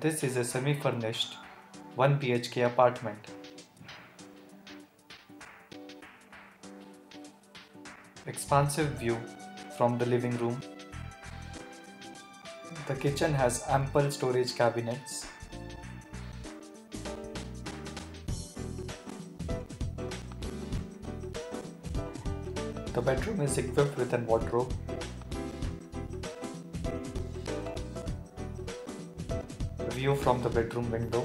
This is a semi-furnished 1 BHK apartment. Expansive view from the living room. The kitchen has ample storage cabinets. The bedroom is equipped with an wardrobe. View from the bedroom window.